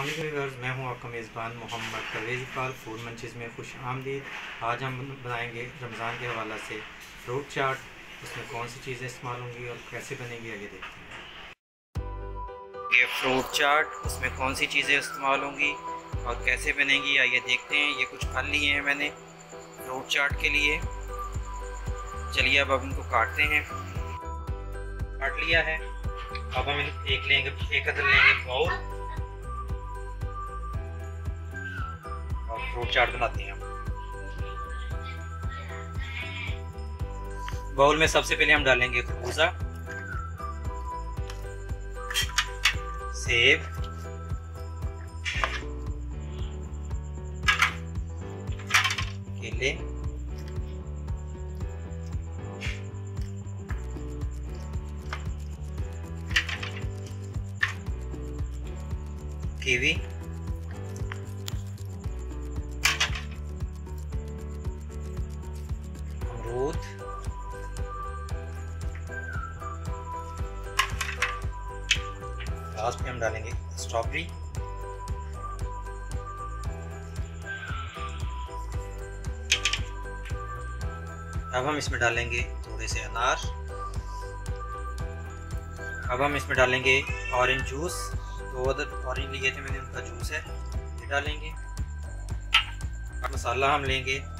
Viewers मैं हूँ आपका मेज़बान मोहम्मद परवेज़ इकबाल फ़ूड मंचज़ में खुश आमदीद। आज हम बनाएँगे रमज़ान के हवाला से फ्रूट चाट, उसमें कौन सी चीज़ें इस्तेमाल होंगी और कैसे बनेगी, आगे देखते हैं। ये फ्रूट चाट, उसमें कौन सी चीज़ें इस्तेमाल होंगी और कैसे बनेगी, आइए देखते हैं। ये कुछ फल लिए हैं मैंने फ्रूट चाट के लिए। चलिए अब अब इनको काटते हैं। काट लिया है। अब हम एक लेंगे, एक अदर लेंगे बाउल। फ्रूट चाट बनाते हैं। बाउल में सबसे पहले हम डालेंगे खरबूजा। सेब। केले। कीवी। अमरूद लास्ट में हम डालेंगे स्ट्रॉबेरी अब हम इसमें डालेंगे थोड़े से अनार। अब हम इसमें डालेंगे ऑरेंज जूस दो अदर ऑरेंज लिए थे मैंने, उनका जूस है। ये डालेंगे। मसाला हम लेंगे।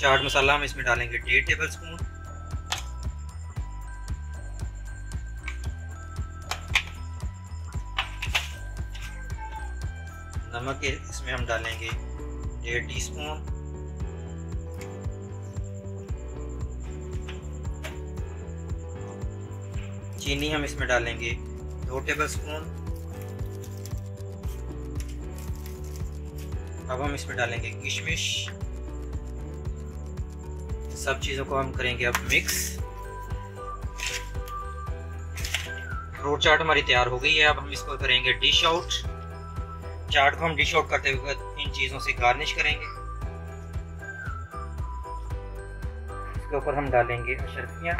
चाट मसाला हम इसमें डालेंगे डेढ़ टेबल स्पून नमक इसमें हम डालेंगे डेढ़ टी स्पून चीनी हम इसमें डालेंगे दो टेबल स्पून अब हम इसमें डालेंगे किशमिश। सब चीज़ों को हम करेंगे अब मिक्स फ्रूट चाट हमारी तैयार हो गई है, अब हम इसको करेंगे डिश आउट चाट को हम डिश आउट करते हुए इन चीज़ों से गार्निश करेंगे. इसके ऊपर हम डालेंगे अशरफियाँ.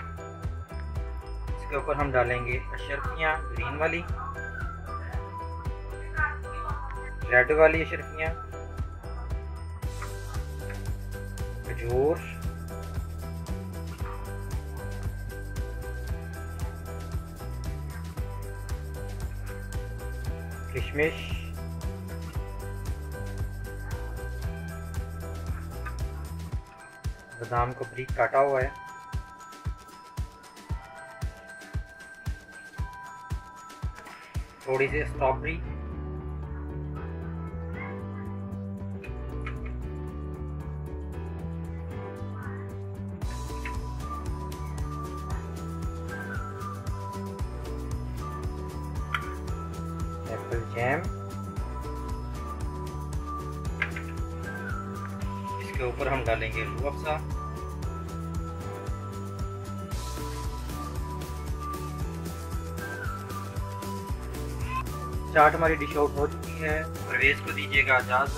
इसके ऊपर हम डालेंगे अशरफियाँ ग्रीन वाली. रेड वाली अशरफियाँ. खजूर. किशमिश बादाम को ब्रीक काटा हुआ है। थोड़ी सी स्ट्रॉबेरी जैम इसके ऊपर हम डालेंगे रूह चाट हमारी डिश आउट हो चुकी है। प्रवेश को दीजिएगा, इजाज़त।